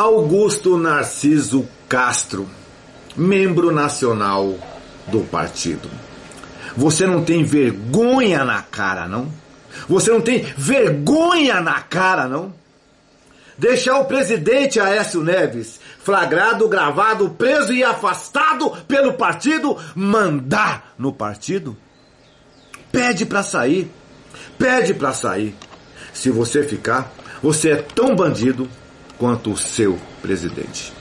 Augusto Narciso Castro, membro nacional do partido. Você não tem vergonha na cara, não? Você não tem vergonha na cara, não? Deixar o presidente Aécio Neves flagrado, gravado, preso e afastado pelo partido, mandar no partido? Pede para sair. Pede para sair. Se você ficar, você é tão bandido quanto o seu presidente.